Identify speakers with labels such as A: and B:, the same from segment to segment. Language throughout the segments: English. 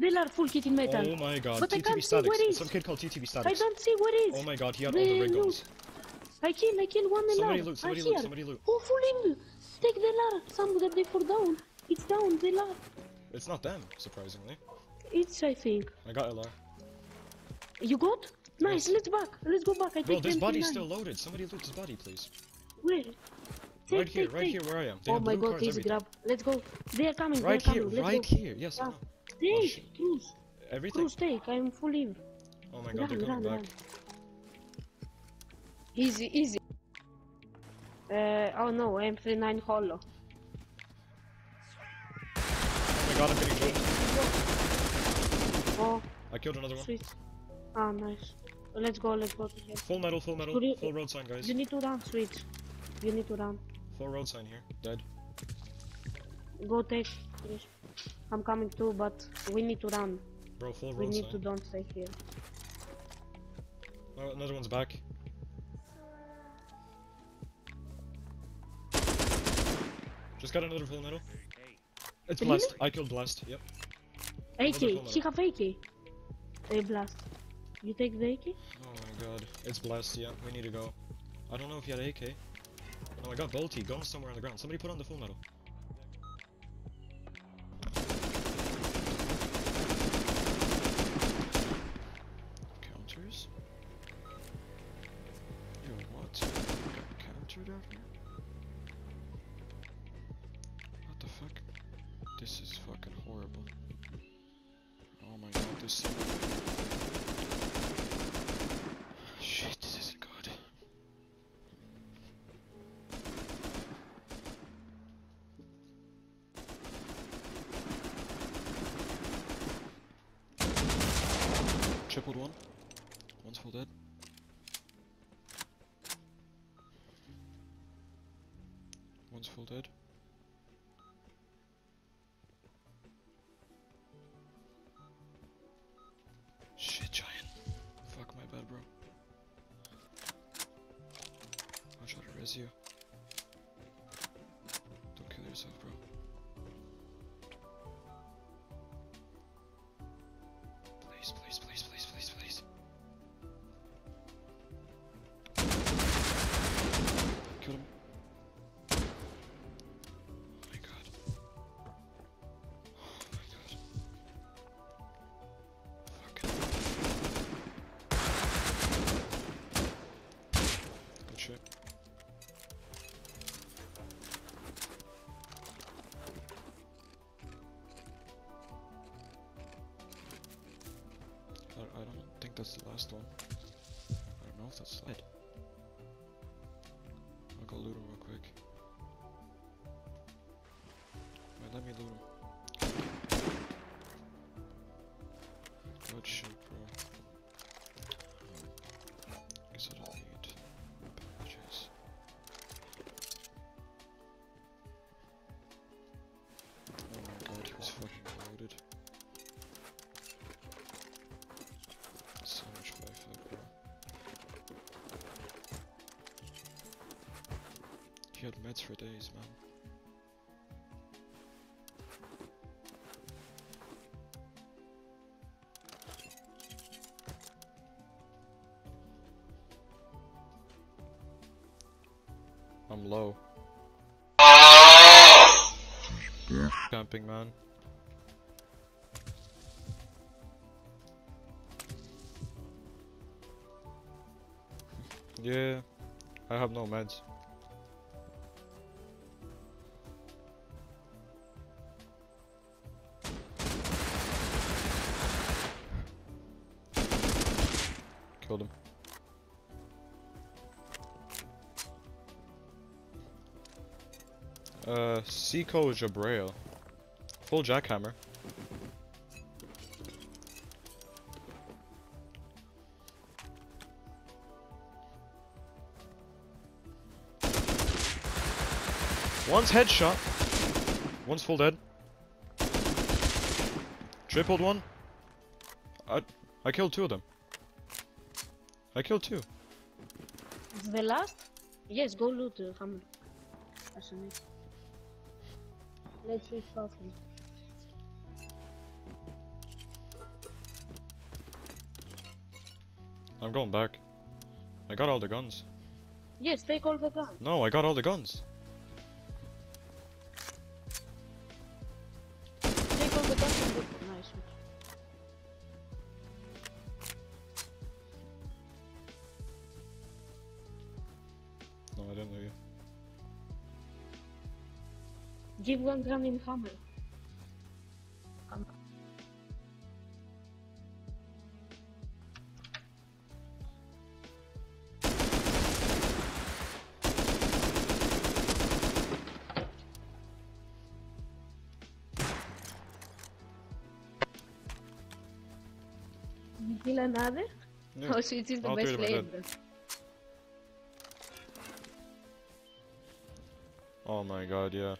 A: They are full kit in metal.
B: Oh my god.
A: But I
B: TTV
A: can't see
B: Statics.
A: where
B: It's
A: is.
B: some kid called TTV
A: I don't see what is.
B: Oh my god, he had all the
A: They loot.
B: guns.
A: I kill, I kill one
B: Somebody loot, somebody loot, somebody loot.
A: Oh, full in. Take the alarm. Some that they fall down. It's down, the alarm.
B: It's not them, surprisingly.
A: It's, I think.
B: I got LR.
A: You got? Nice,
B: Yes.
A: let's back. Let's go back. I
B: Bro, this body's still loaded. Somebody loot this body, please.
A: Where? Take,
B: right here,
A: take,
B: right
A: take.
B: here where I am. They
A: Oh my god,
B: everything.
A: grab. Let's go. They are coming.
B: Right
A: they are
B: here,
A: coming.
B: Right
A: go.
B: here. Yes,
A: Yeah. Take,
B: shit.
A: cruise.
B: Everything.
A: Cruise, take. I'm full in.
B: Oh my god, they're
A: Run,
B: coming
A: run,
B: back.
A: Easy, easy. Uh, oh no, M39 hollow.
B: Oh my god, I'm getting killed.
A: Oh,
B: I killed another one.
A: sweet. Ah, nice. Let's go, let's go.
B: Full metal, full metal.
A: You-
B: Full road sign, guys.
A: You need to run, sweet. You need to run.
B: Full road sign here. Dead.
A: Go take. please. I'm coming too, but we need to run.
B: Bro, full road
A: We
B: road
A: need to don't stay here.
B: Oh, another one's back. Just got another full metal. It's
A: Really?
B: blessed. I killed blessed. Yep.
A: AK,
B: full
A: he have AK. A blast. You take the AK?
B: Oh my god. It's blessed. Yeah, we need to go. I don't know if he had AK. No, I got bolty. Going somewhere on the ground. Somebody put on the full metal. Counters? Yo, what? Got countered out here? What the fuck? This is fucking horrible. Oh my god, this. Tripled one. One's full dead. One's full dead. Shit, giant. Fuck my bad, bro. I'll try to res you. Don't kill yourself, bro. Please, please, please, that's the last one. I don't know if that's slide. He for days, man. I'm low. Camping, man. Yeah, I have no meds. killed him. Uh, Seiko Jabreo. Full jackhammer. One's headshot. One's full dead. Tripled one. I I killed two of them. I killed two.
A: The last? Yes, go loot the hammer. That's nice. Let's see something.
B: I'm going back. I got all the guns.
A: Yes, take all the guns.
B: No, I got all the guns.
A: Give one gun in hammer. Um, You kill another?
B: Yeah.
A: Oh, so it is the best player.
B: Oh my god, yeah.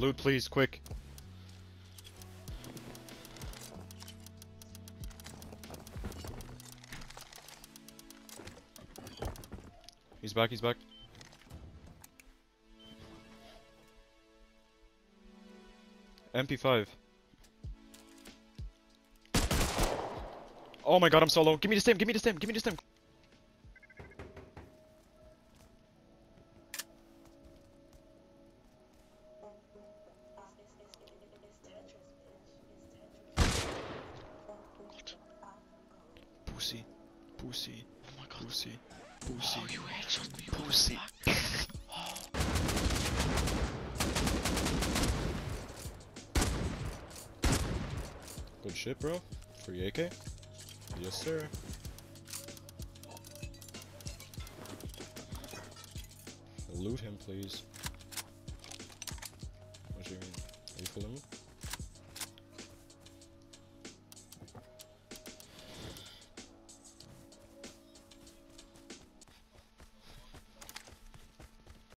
B: Loot, please, quick. He's back, he's back. MP5. Oh my god, I'm solo. Give me the stem, give me the stem, give me the stem. Pussy. Pussy. Oh my god. Pussy. Pussy.
C: Oh, you headshot me.
B: Pussy. Oh. Good shit, bro. Free AK? Yes, sir. Loot him, please. What do you mean? Are you pulling me?